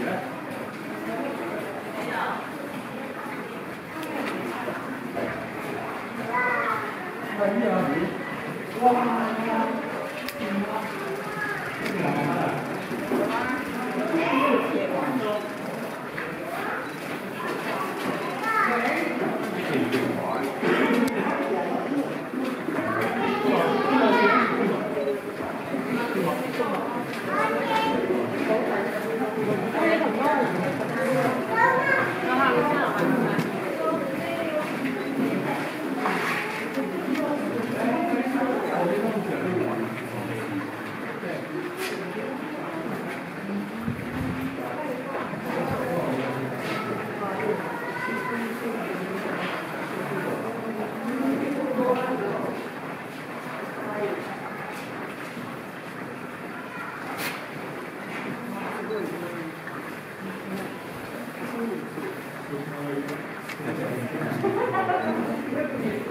Vai,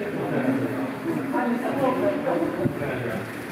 先生、どうぞ。